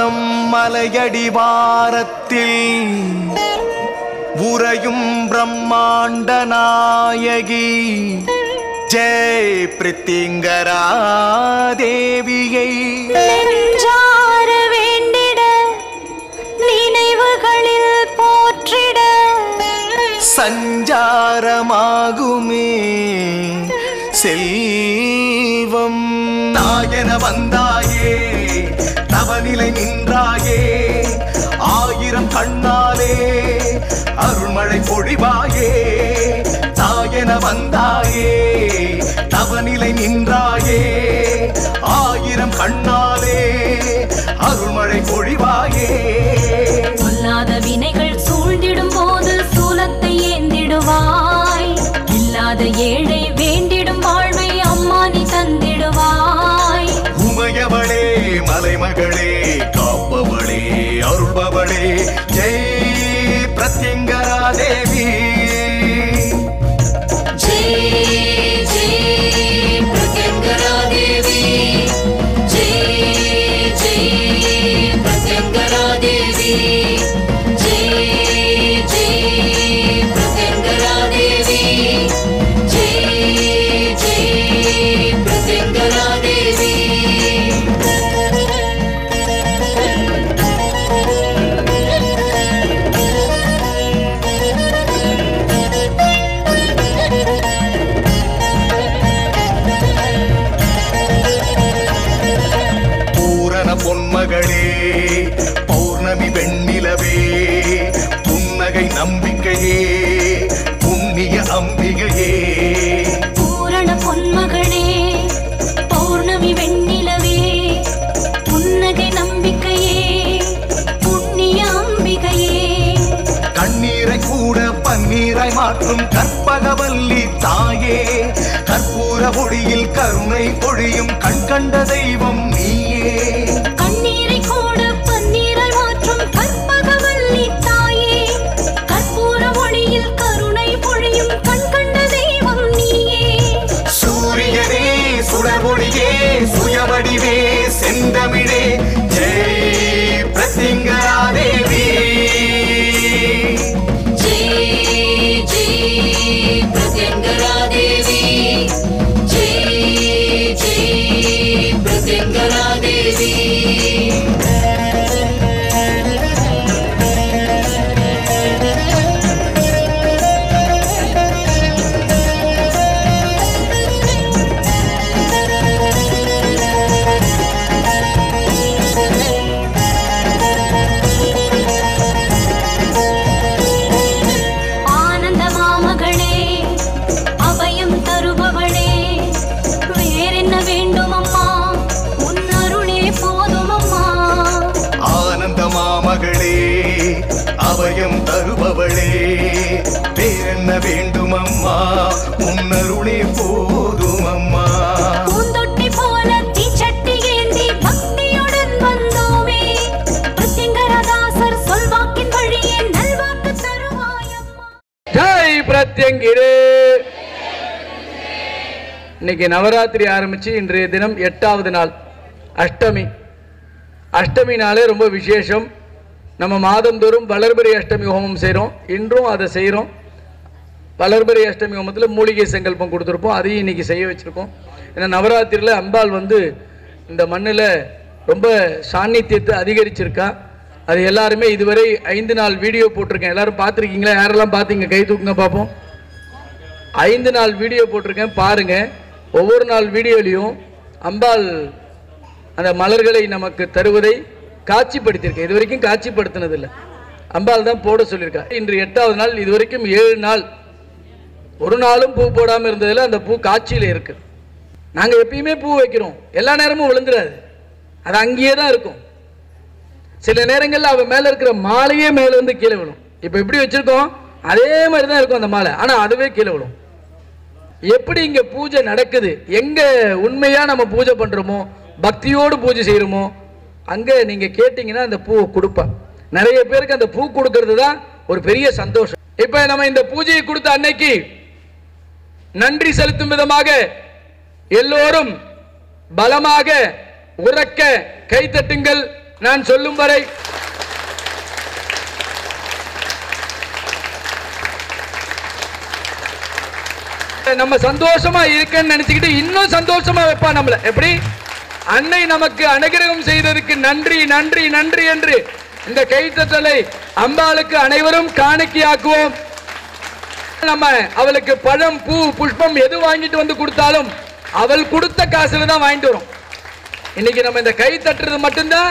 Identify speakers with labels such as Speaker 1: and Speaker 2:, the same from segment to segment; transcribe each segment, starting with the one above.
Speaker 1: பாக்கம் மலையடிவாரத்தில் உறையும் பிரம்மாண்ட நாயகி. ஜெய் பிரித்திங்கரா தேவியை
Speaker 2: வேண்டிட நினைவுகளில் போற்றிட.
Speaker 1: சஞ்சாரமாகுமே செல்வம். தாயன வந்தாயே அவனிலை நின்றாயே. ஆயிரம் கண்ணாலே அருள்மழை பொழிவாயே. தாயென வந்தாயே தவநிலை நின்றாயே. ஆயிரம் கருணை
Speaker 2: மாற்றும் கற்பகவல்லி தாயே. கற்பூர ஒளியில் கருணை பொழியும் கண்கண்ட தெய்வம் வேறென்ன வேண்டும் அம்மா
Speaker 1: உன்னருளே போதும் அம்மா
Speaker 2: பூந்தொட்டி போல தீச்சட்டி ஏந்தி பக்தியுடன் வந்தோமே. பிரத்யங்கரதாசர் சொல்வாக்கின் வழியே நல்வாக்கு தருவாயம்மா.
Speaker 3: ஜெய் பிரத்யங்கிரே இன்னைக்கு நவராத்திரி ஆரம்பிச்சு இன்றைய தினம் எட்டாவது நாள். அஷ்டமி. அஷ்டமி நாளே ரொம்ப விசேஷம். நம்ம மாதந்தோறும் வளர்பிறை அஷ்டமி ஹோமம் செய்கிறோம் இன்றும் அதை செய்கிறோம் வளர்பிறை அஷ்டமி ஹோமத்தில் மூலிகை சங்கல்பம் கொடுத்துருப்போம். அதையும் இன்னைக்கு செய்ய வச்சுருக்கோம். ஏன்னா நவராத்திரியில் அம்பாள் வந்து இந்த மண்ணில் ரொம்ப சாநித்தியத்தை அதிகரிச்சிருக்கா. அது எல்லாருமே இதுவரை ஐந்து நாள் வீடியோ போட்டிருக்கேன். எல்லாரும் பார்த்துருக்கீங்களா? யாரெல்லாம் பார்த்தீங்க? கை தூக்குங்க பார்ப்போம். ஐந்து நாள் வீடியோ போட்டிருக்கேன். பாருங்கள் ஒவ்வொரு நாள் வீடியோலையும் அம்பாள் அந்த மலர்களை நமக்கு தருவதை காட்சிப்படுத்தியிருக்கேன் இது வரைக்கும் காட்சிப்படுத்தினதில்லை. அம்பாள் தான் போட சொல்லியிருக்கா. இன்று எட்டாவது நாள் இது வரைக்கும் ஏழு நாள் ஒரு நாளும் பூ போடாமல் இருந்ததில் அந்த பூ காட்சியில் இருக்கு. நாங்கள் எப்பயுமே பூ வைக்கிறோம். எல்லா நேரமும் விழுந்துடாது அது அங்கேயே தான் இருக்கும். சில நேரங்களில் அவன் மேலே இருக்கிற மாலையே மேலே வந்து கீழே விழும். இப்போ எப்படி வச்சுருக்கோம்? அதே மாதிரி தான் இருக்கும் அந்த மாலை. ஆனால் அதுவே கீழே விழும். எப்படி இங்கே பூஜை நடக்குது? எங்கே உண்மையாக நம்ம பூஜை பண்ணுறோமோ பக்தியோடு பூஜை செய்கிறோமோ அங்கே நீங்கள் கேட்டிங்கன்னா அந்த பூவை கொடுப்பா. நிறைய பேருக்கு அந்த பூ கொடுக்கறது தான் ஒரு பெரிய சந்தோஷம். இப்போ நம்ம இந்த பூஜையை கொடுத்த அன்னைக்கு நன்றி செலுத்தும் விதமாக எல்லோரும் பலமாக உறக்க கைத்தட்டுங்கள் நான் சொல்லும் வரை. நம்ம சந்தோஷமா இருக்கன்னு நினைச்சுக்கிட்டு இன்னும் சந்தோஷமா வைப்பா நம்மள. எப்படி? அன்னை நமக்கு அனுகிரகம் செய்ததற்கு நன்றி நன்றி நன்றி என்று இந்த கைத்தட்டலை அம்பாளுக்கு அனைவரும் காணிக்கையாக்குவோம். நம்ம அவளுக்கு பழம் பூ புஷ்பம் எது வாங்கிட்டு வந்து கொடுத்தாலும் அவள் கொடுத்த காசுல தான் வாங்கிட்டு வரும். இன்னைக்கு நம்ம இந்த கை தட்டுறது மட்டும்தான்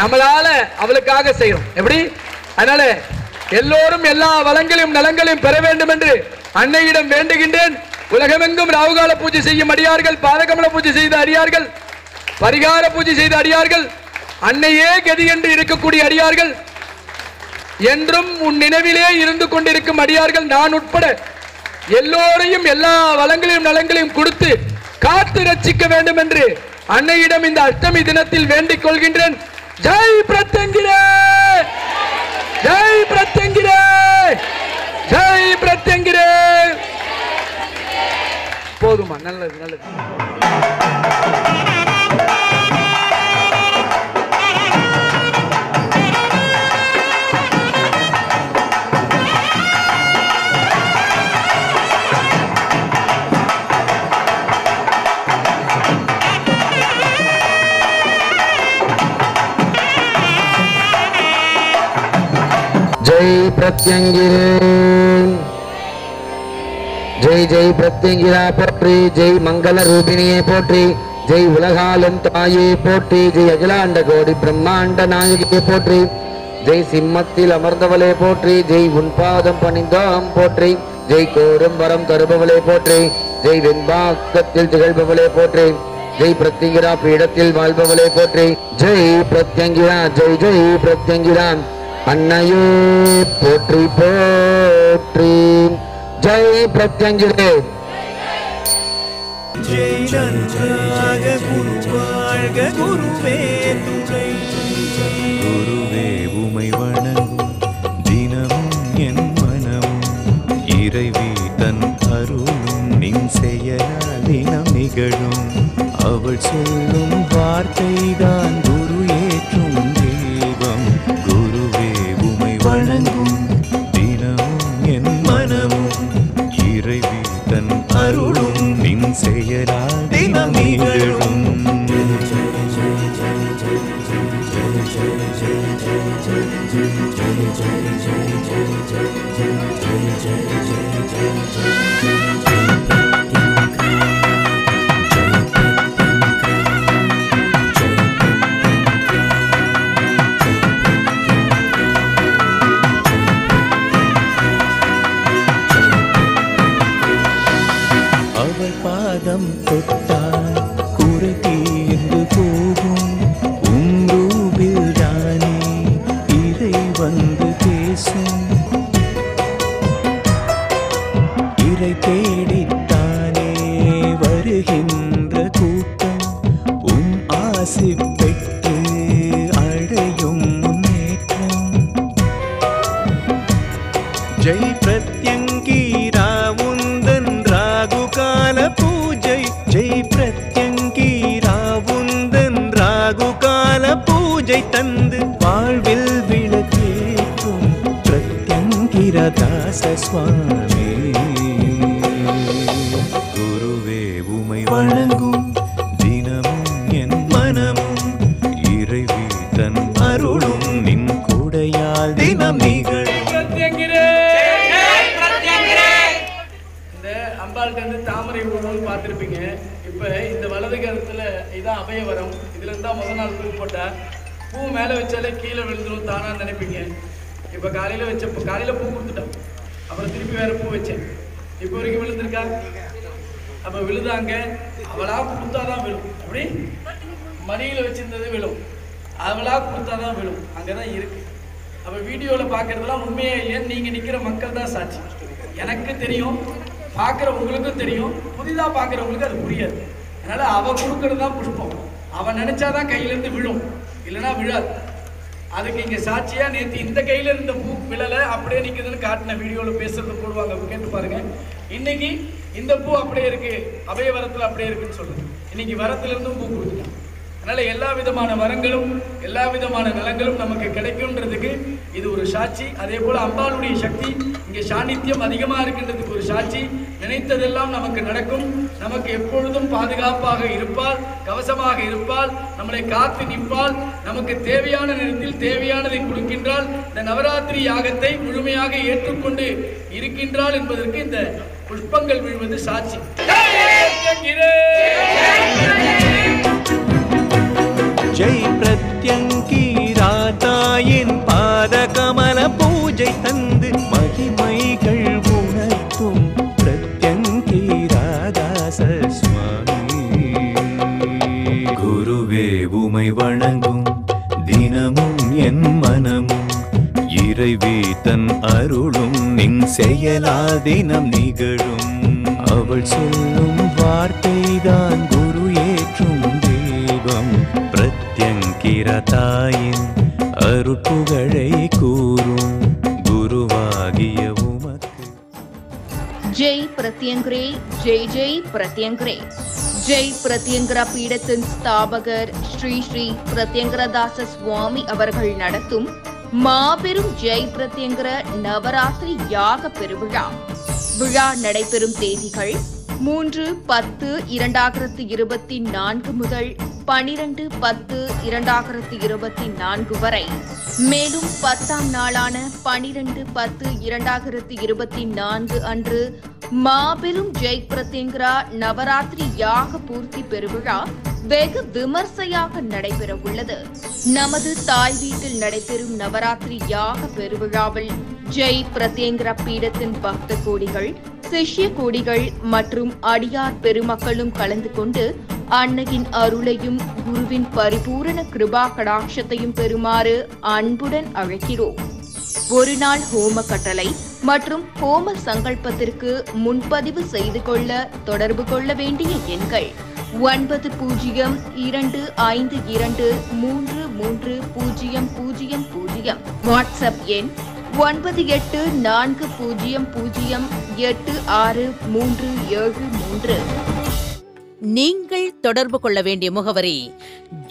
Speaker 3: நம்மளால அவளுக்காக செய்யறோம். எப்படி? அதனால எல்லோரும் எல்லா வளங்களையும் நலங்களையும் பெற வேண்டும் என்று அன்னையிடம் வேண்டுகின்றேன். உலகமெங்கும் ராகுகால பூஜை செய்யும் அடியார்கள் பாதகமல பூஜை செய்த அடியார்கள் பரிகார பூஜை செய்த அடியார்கள் அன்னையே கதி என்று இருக்கக்கூடிய அடியார்கள் என்றும் உன் நினைவிலே இருந்து கொண்டிருக்கும் அடியார்கள் நான் உட்பட எல்லோரையும் எல்லா வளங்களையும் நலங்களையும் கொடுத்து காத்து ரட்சிக்க வேண்டும் என்று அன்னையிடம் இந்த அஷ்டமி தினத்தில் வேண்டிக் கொள்கின்றேன். ஜெய் பிரத்யங்கிரே! ஜெய் பிரத்யங்கிரே! ஜெய் பிரத்யங்கிரே! போதுமா? நல்லது நல்லது.
Speaker 4: ஜெய் பிரத்யங்கிரே. ஜெய் ஜெய் பிரத்யங்கிரா போற்றி. ஜெய் மங்கள ரூபிணியே போற்றி. ஜெய் உலகாலும் தாயே போற்றி. ஜெய் அகிலாண்ட கோடி பிரம்மாண்ட நாயகியே போற்றி. ஜெய் சிம்மத்தில் அமர்ந்தவளே போற்றி. ஜெய் உன்பாதம் பணிந்தோம் போற்றி. ஜெய் கோரும் வரம் தருபவளே போற்றி. ஜெய் வெண்பாக்கத்தில் திகழ்பவளே போற்றி. ஜெய் பிரத்யங்கிரா பீடத்தில் வாழ்பவளே போற்றி. ஜெய் பிரத்யங்கிரா ஜெய் ஜெய் பிரத்யங்கிரான் அன்னையே போற்றி போற்றி. ஜெய் பிரத்யங்கிரே
Speaker 5: ஜெய் நன்றாக குரு வாழ்க குருவே. துணை குருவே உமை வணங்கும் தினமும் என் மனமும். இறைவி தன் அருளும் நின் செயலால் தினம் நிகழும். அவள் சொல்லும் வார்த்தைதான் J J J J J J J J J J தந்து வாழ்வில் விளக்கேற்றும் பிரத்யங்கிரதாச சுவாமி. குருவே உமை வணங்கும் தினமும் என் மனமும் இறைவி தன் அருளும் நின் கூடையால் தினம் நிகழும்
Speaker 3: இந்த அம்பாள்கிட்ட இருந்து தாமரை ஊர்வலம் பார்த்துருப்பீங்க. இப்போ இந்த வலது கருத்துல இதான் அபயவரம். இதுல இருந்தா முத நாள் போட்டா பூ மேலே வச்சாலே கீழே விழுந்துடும் தானாக நினைப்பீங்க. இப்போ காலையில் வச்ச காலையில் பூ கொடுத்துட்டோம். அப்புறம் திருப்பி வேறு பூ வச்சேன். இப்போ வரைக்கும் விழுந்திருக்கா? அப்போ விழுதாங்க. அவளாக கொடுத்தா தான் விழும். அப்படி? மடியில் வச்சிருந்தது விழும். அவளாக கொடுத்தா தான் விழும். அங்கதான் இருக்குது அப்போ வீடியோவில் பார்க்குறதுலாம் உண்மையே இல்லையான்னு நீங்கள் நிற்கிற மக்கள் தான் சாட்சி. எனக்கு தெரியும். பார்க்குற உங்களுக்கும் தெரியும். புதிதாக பார்க்குறவங்களுக்கு அது புரியாது. அதனால் அவள் கொடுக்கறது தான் புஷ்பம். அவன் நினச்சா தான் கையிலேருந்து விழும். இல்லைன்னா விழாது. அதுக்கு இங்கே சாட்சியாக நேற்று இந்த கையில் இருந்த பூ விழலை அப்படியே நிற்கிதுன்னு காட்டின வீடியோவில் பேசுறது போடுவாங்க. கேட்டு பாருங்க. இன்னைக்கு இந்த பூ அப்படியே இருக்கு. அபய வரத்தில் அப்படியே இருக்குன்னு சொல்லுது. இன்னைக்கு வரத்துல இருந்தும் பூ கொடுத்துட்டான் அதனால எல்லா விதமான வரங்களும் எல்லா விதமான நலங்களும் நமக்கு கிடைக்கும்ன்றதுக்கு இது ஒரு சாட்சி. அதே போல அம்பாளுடைய சக்தி இங்கே சாநித்தியம் அதிகமா இருக்கின்றதுக்கு ஒரு சாட்சி. நினைத்ததெல்லாம் நமக்கு நடக்கும். நமக்கு எப்பொழுதும் பாதுகாப்பாக இருப்பால் கவசமாக இருப்பால் நம்மளை காத்து நிற்பால் நமக்கு தேவையான நேரத்தில் தேவையானதை கொடுக்கின்றால் இந்த நவராத்திரி யாகத்தை முழுமையாக ஏற்றுக்கொண்டு இருக்கின்றாள் என்பதற்கு இந்த புஷ்பங்கள் விழுவது சாட்சி.
Speaker 5: ஜெய் பிரத்யங்கீராதாயின் பாத கமல பூஜை தந்து மகிமைகள் உணர்த்தும் பிரத்யங்கீராதாச சுவாமி. குருவே உமை வணங்கும் தினமும் என் மனமும். இறைவி தன் அருளும் நின் செயலால் தினம் நிகழும். அவள் சொல்லும் வார்த்தைதான் தாயின் அருட்புகழை கூறும் குருவாகிய உமக்கு.
Speaker 6: ஜெய் பிரத்யங்கரே ஜெய் ஜெய் பிரத்யங்கரே. ஜெய் பிரத்யங்கரா பீடத்தின் ஸ்தாபகர் ஸ்ரீ ஸ்ரீ பிரத்யங்கரதாச சுவாமி அவர்கள் நடத்தும் மாபெரும் ஜெய் பிரத்யங்கர நவராத்திரி யாக பெருவிழா. விழா நடைபெறும் தேதிகள் மூன்று பத்து இரண்டாயிரத்து இருபத்தி நான்கு முதல் பனிரெண்டு பத்து இரண்டாயிரத்தி இருபத்தி நான்கு வரை. மேலும் பத்தாம் நாளான பனிரெண்டு பத்து இரண்டாயிரத்தி இருபத்தி நான்கு அன்று மாபெரும் ஜெய் பிரத்யங்கரா நவராத்திரி யாக பூர்த்தி பெருவிழா வெகு விமர்சையாக நடைபெற உள்ளது நமது தாய் வீட்டில் நடைபெறும் நவராத்திரி யாக பெருவிழாவில் ஜெய் பிரத்யங்கரா பீடத்தின் பக்த கோடிகள் சிஷ்ய கோடிகள் மற்றும் அடியார் பெருமக்களும் கலந்து கொண்டு அன்னையின் அருளையும் குருவின் பரிபூரண கிருபா கடாட்சத்தையும் பெறுமாறு அன்புடன் அழைக்கிறோம். ஒரு நாள் ஹோம கட்டளை மற்றும் ஹோம சங்கல்பத்திற்கு முன்பதிவு செய்து கொள்ள தொடர்பு கொள்ள வேண்டிய எண்கள் ஒன்பது பூஜ்ஜியம் இரண்டு ஐந்து இரண்டு மூன்று மூன்று பூஜ்ஜியம் பூஜ்ஜியம் பூஜ்ஜியம். வாட்ஸ்அப் எண் ஒன்பது எட்டு நான்கு பூஜ்ஜியம் பூஜ்ஜியம் எட்டு ஆறு மூன்று ஏழு மூன்று.
Speaker 7: நீங்கள் தொடர்பு கொள்ள வேண்டிய முகவரி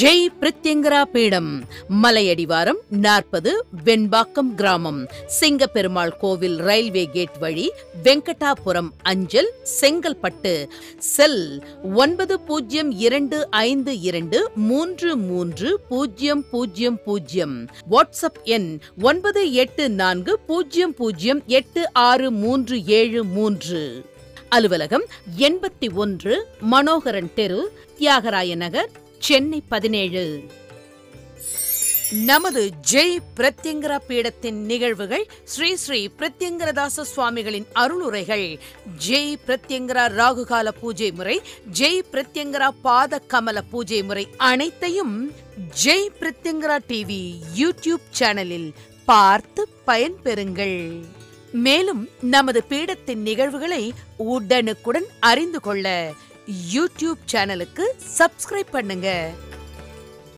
Speaker 7: ஜெய் பிரித்யங்கரா பீடம் மலையடிவாரம் நாற்பது வெண்பாக்கம் கிராமம் சிங்கப்பெருமாள் கோவில் ரயில்வே கேட் வழி வெங்கடாபுரம் அஞ்சல் செங்கல்பட்டு செல் ஒன்பது பூஜ்ஜியம் இரண்டு ஐந்து இரண்டு மூன்று மூன்று பூஜ்ஜியம் பூஜ்ஜியம் பூஜ்ஜியம் வாட்ஸ்அப் எண் ஒன்பது எட்டு நான்கு பூஜ்ஜியம் பூஜ்ஜியம் எட்டு ஆறு மூன்று ஏழு மூன்று. அலுவலகம் எண்பத்தி ஒன்று மனோகரன் தெரு தியாகராய நகர் சென்னை பதினேழு. நமது ஜெய் பிரத்யங்கரா பீடத்தின் நிகழ்வுகள் ஸ்ரீ ஸ்ரீ பிரத்யங்கரதாச சுவாமிகளின் அருளுரைகள். ஜெய் பிரத்யங்கரா ராகுகால பூஜை முறை ஜெய் பிரத்யங்கரா பாத கமல பூஜை முறை அனைத்தையும் ஜெய் பிரத்யங்கரா டிவி யூடியூப் சேனலில் பார்த்து பயன்பெறுங்கள். மேலும் நமது பீடத்தின் நிகழ்வுகளை உடனுக்குடன் அறிந்து கொள்ள யூடியூப் சேனலுக்கு சப்ஸ்கிரைப் பண்ணுங்க.